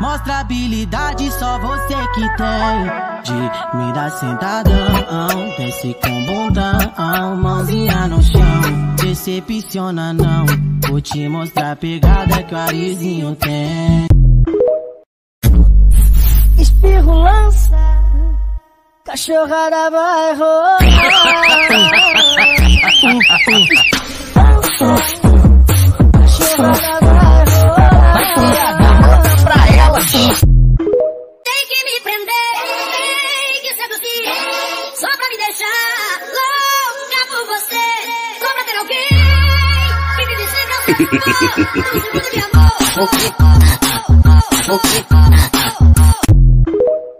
Mostra habilidade, só você que tem. De me dar sentadão, desce com bundão, mãozinha no chão. Decepciona não, vou te mostrar a pegada que o Arizinho tem. Espirro lança, cachorrada vai rolar.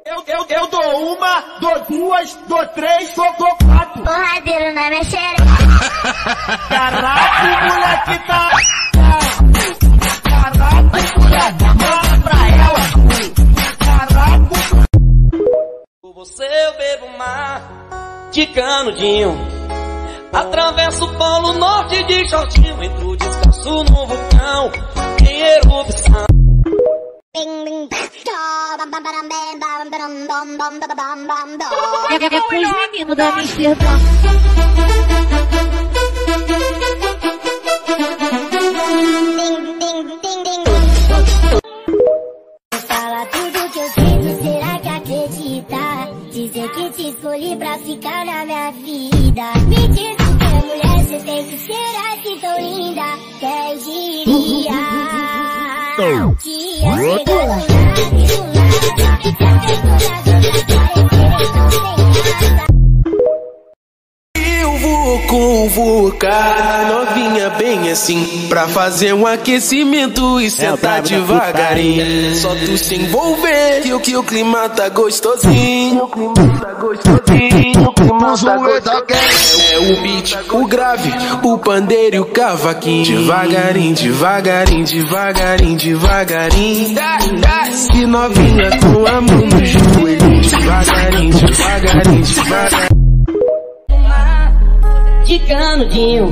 eu. Eu, eu, dou uma, dou duas, dou três, dou, dou quatro. Porradeiro na minha xereca. Caraca, o moleque tá... Caraca, manda pra ela. caraca. Por você eu bebo mar de canudinho. Atravesso o polo norte de shortinho. Entro descalço no vulcão em erupção. É, é com os meninos da Amsterdã. Fala tudo que eu sinto, será que acredita? Dizer que te escolhi pra ficar na minha vida. Me diz quem que Eu vou convocar assim Pra fazer um aquecimento e sentar devagarinho. Só tu se envolver que o que o clima tá gostosinho. O clima tá gostosinho, o clima tá gostosinho. É o beat, o grave, o pandeiro e o cavaquinho. Devagarinho, devagarinho, devagarinho, devagarinho. Se novinha com a mão no joelho. Devagarinho, devagarinho, devagarinho de canudinho.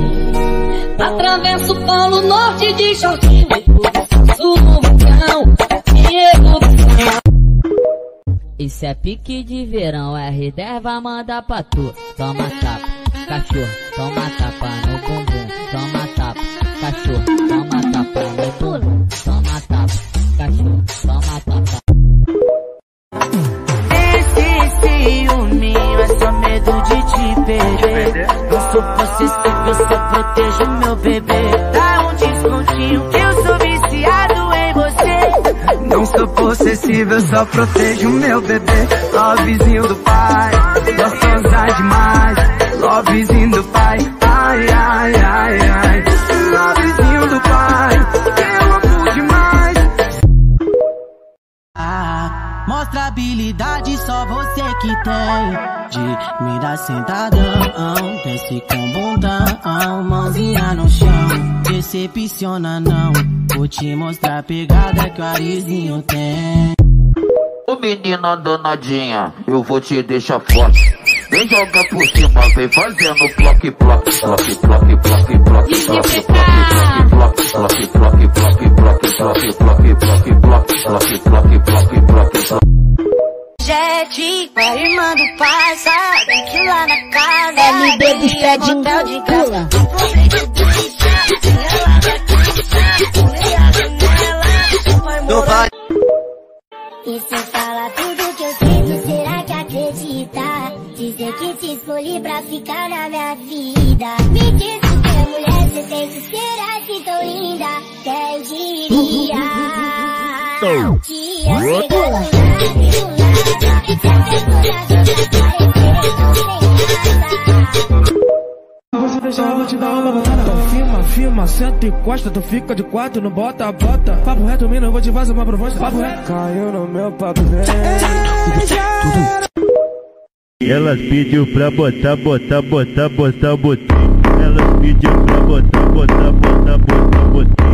Atravesso o polo norte de shortinho. Sul no vulcão. Isso é pique de verão, R10 vai mandar pra tu. Toma tapa, cachorro, toma tapa no bumbum. Toma tapa, cachorro, toma tapa no bumbum. Protejo meu bebê. Dá um descontinho que eu sou viciado em você. Não sou possessivo, só protejo meu bebê. Lovezinho do pai, gostosa demais. Lovezinho do pai, ai, ai, ai, ai. Lovezinho do pai, eu amo demais. Ah, mostra habilidade, só você que tem. De me dar sentadão, desce com bundão, mãozinha no chão. Decepciona não, vou te mostrar a pegada que o Arizinho tem. Ô menina danadinha, eu vou te deixar forte. Vem joga por cima, vem fazendo ploque, ploque, ploque, ploque, ploque, ploque, ploque, ploque, ploque, ploque, ploque, ploque, ploque, ploque. A irmã do pai, sabe que lá na casa LB dos tem pé de pula. Não vai. E se fala tudo que eu sinto, será que acredita? Dizer que te escolhi pra ficar na minha vida. Me diz que é mulher, você tem que ser assim tão linda. Quem diria? Que senta e encosta. Tu fica de quatro, não bota, bota. Papo reto, mina, eu vou te fazer uma proposta. Papo reto. Caiu no meu papo reto. Elas pediu pra botar, botar, botar, botar, botar. Elas pediu pra botar, botar, botar, botar, botar.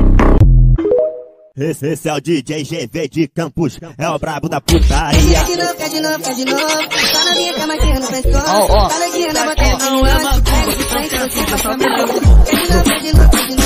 Esse, esse é o DJ GV de Campos, é o brabo da putaria. de novo, quer de novo, quer de novo. Tá na minha cama aqui no pescoço. Ó, ó. Tá na guia na bateria. Não é de tá só de novo, quer de novo, quer de novo.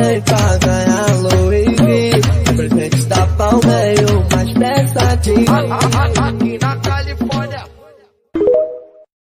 Vem pra ganhar Louis V. Presente da Palmeio, mais peça de